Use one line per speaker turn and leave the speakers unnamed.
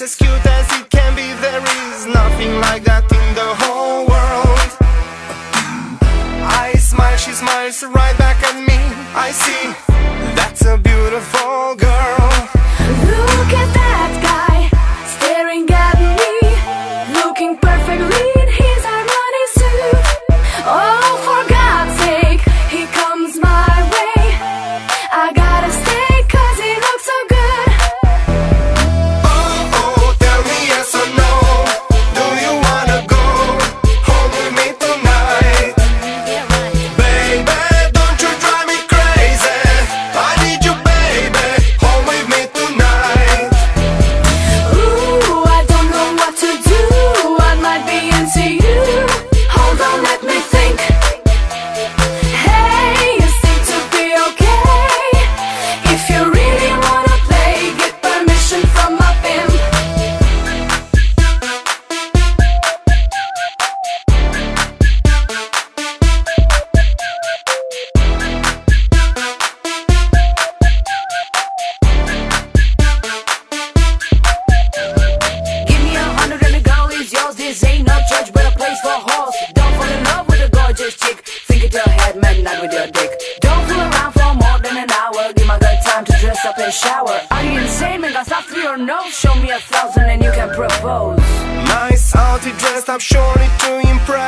Yes, as cute as it can be. There is
nothing like that in the whole world. I smile, she smiles
right back at me. I
see, that's a beautiful girl. Look at that with your dick. Don't fool around for more than an hour. Give my girl time to dress up and shower. Are you insane? Man, got stop three or no? Show me a thousand and you can propose.
Nice outfit dressed showing it to impress.